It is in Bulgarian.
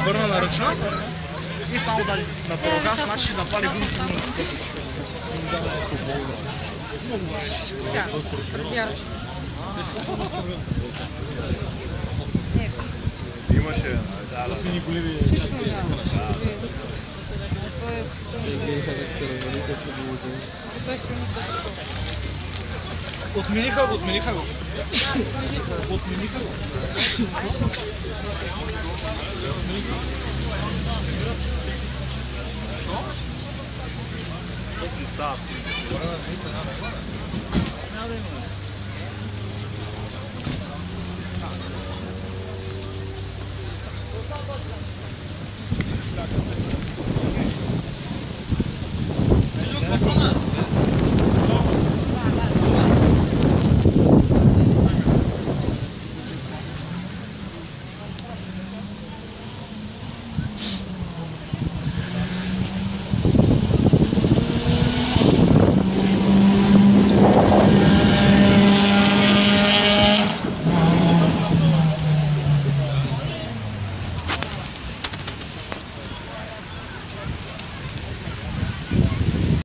обърна на ръчна и само да на първогаз, значи да пали гумите му. Сега, разяраш. Имаше. Да, да. Сини големи. Отмениха го, отмениха го. Отмениха го. stop. Now they move. Look, what's on that?